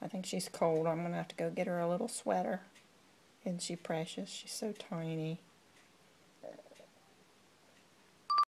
I think she's cold. I'm going to have to go get her a little sweater. Isn't she precious? She's so tiny.